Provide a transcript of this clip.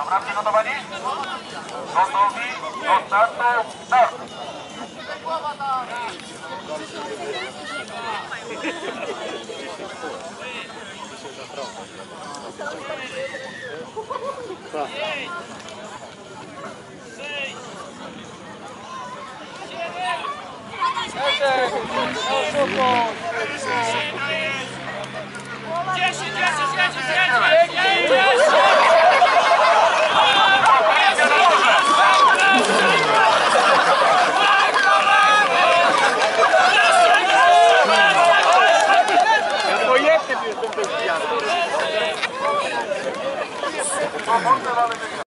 Dobra, przygotowani? Gotowi do startu, start! Dziesięć, dziesięć! Herkes yüzünü bekliyor.